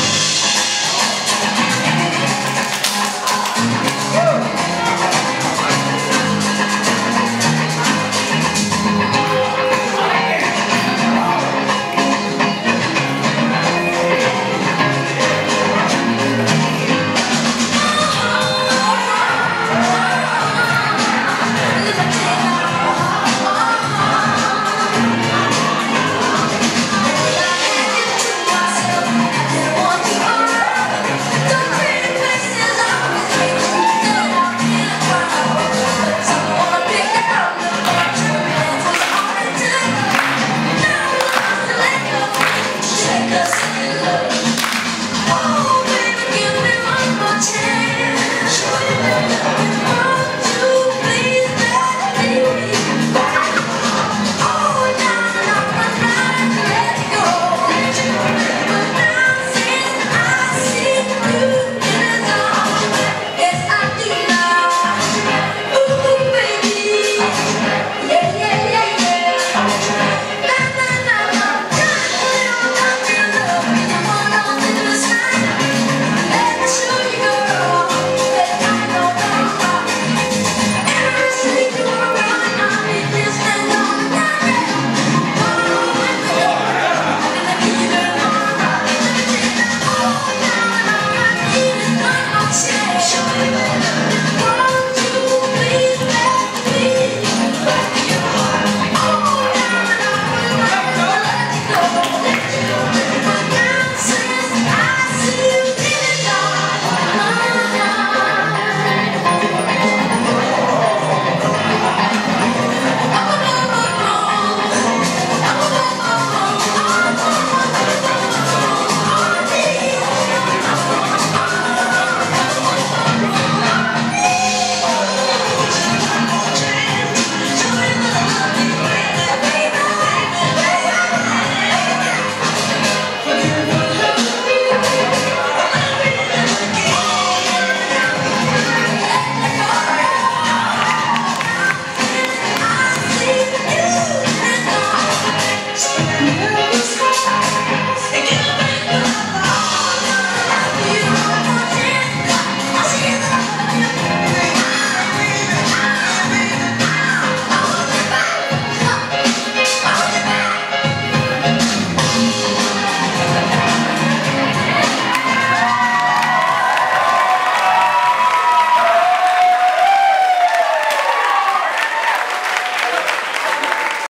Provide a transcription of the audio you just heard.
It's